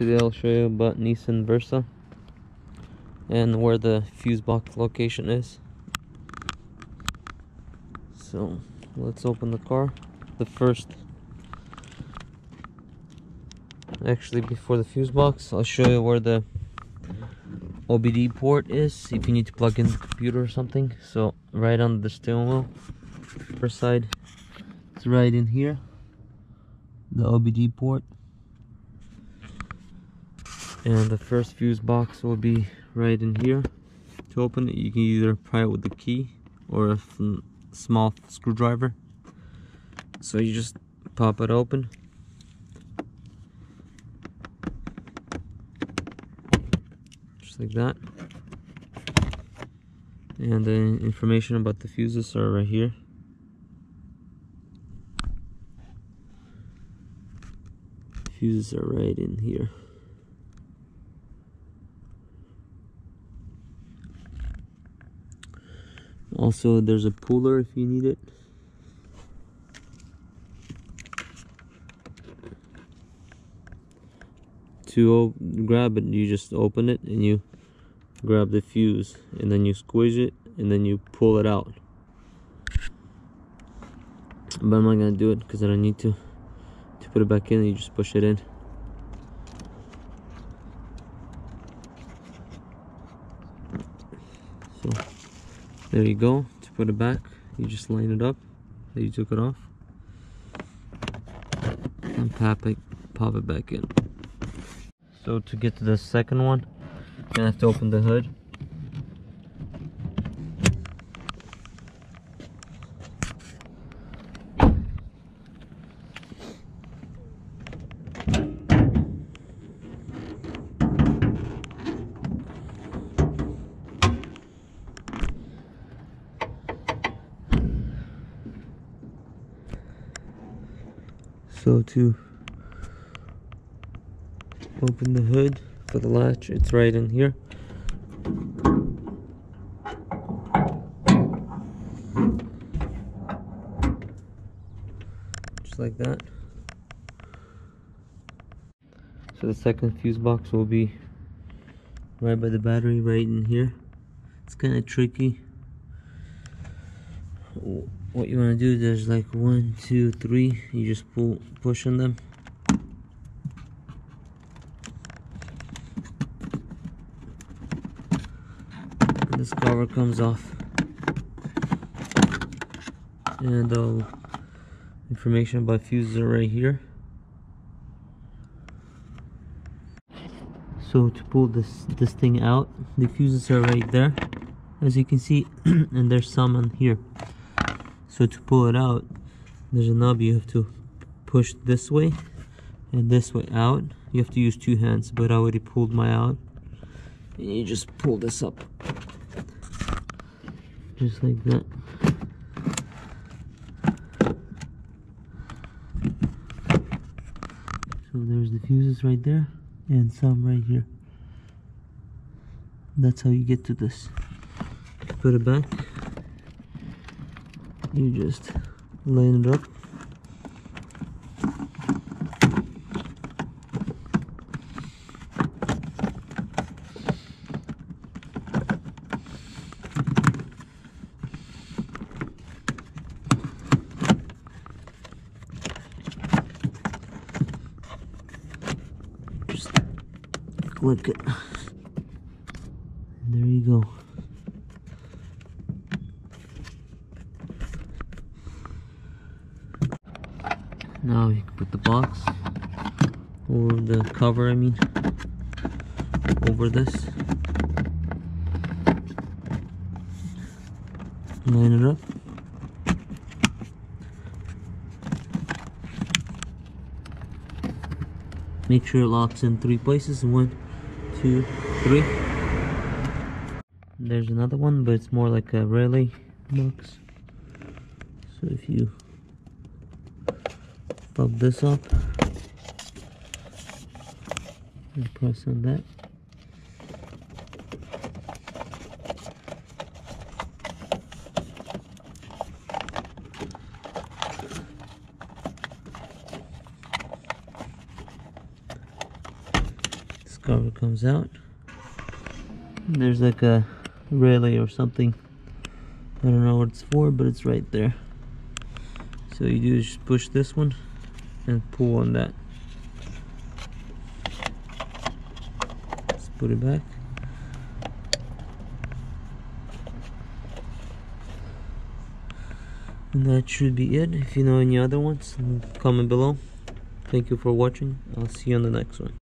today I'll show you about Nissan Versa and where the fuse box location is. So let's open the car. The first actually before the fuse box I'll show you where the OBD port is if you need to plug in the computer or something. So right on the steering wheel first side it's right in here the OBD port and the first fuse box will be right in here. To open it you can either pry it with the key or a small screwdriver. So you just pop it open. Just like that. And the information about the fuses are right here. Fuses are right in here also there's a puller if you need it. To grab it you just open it and you grab the fuse and then you squeeze it and then you pull it out. But I'm not gonna do it because I don't need to to put it back in you just push it in so there you go to put it back. You just line it up. You took it off. And pop it pop it back in. So to get to the second one gonna have to open the hood So to open the hood for the latch, it's right in here. Just like that. So the second fuse box will be right by the battery, right in here. It's kind of tricky what you want to do there's like one two three. You just pull push on them. And this cover comes off. And the information about fuses are right here. So to pull this this thing out the fuses are right there. As you can see and there's some on here so to pull it out there's a knob you have to push this way and this way out. You have to use two hands but I already pulled my out. And you just pull this up. Just like that. So there's the fuses right there and some right here. That's how you get to this. Put it back you just line it up. Just click it. There you go now you can put the box or the cover I mean over this. Line it up. Make sure it locks in three places. One two three. There's another one but it's more like a relay box. So if you pop this up. And press on that. This cover comes out. There's like a relay or something. I don't know what it's for but it's right there. So you do is just push this one and pull on that let's put it back and that should be it. If you know any other ones comment below. Thank you for watching. I'll see you on the next one